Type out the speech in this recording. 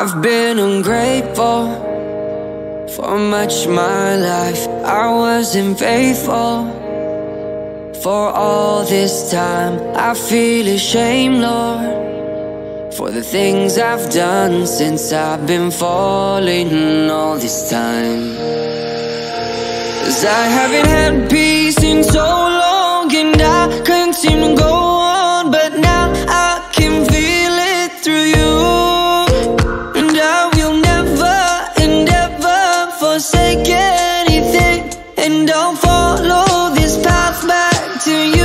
I've been ungrateful for much my life. I wasn't faithful for all this time. I feel ashamed, Lord, for the things I've done since I've been falling all this time. Cause I haven't had peace in so anything. And don't follow this path back to you.